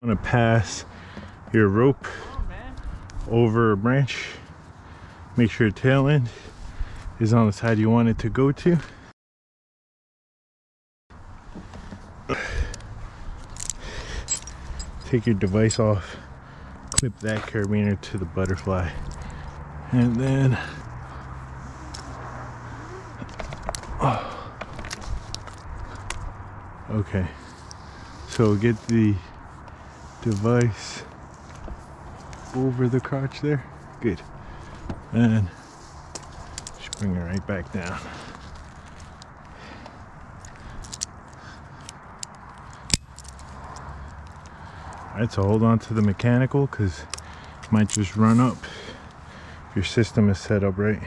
I'm gonna pass your rope over a branch. Make sure your tail end is on the side you want it to go to. Take your device off, clip that carabiner to the butterfly, and then Okay, so get the device over the crotch there. Good. And just bring it right back down. Alright, so hold on to the mechanical because it might just run up if your system is set up right.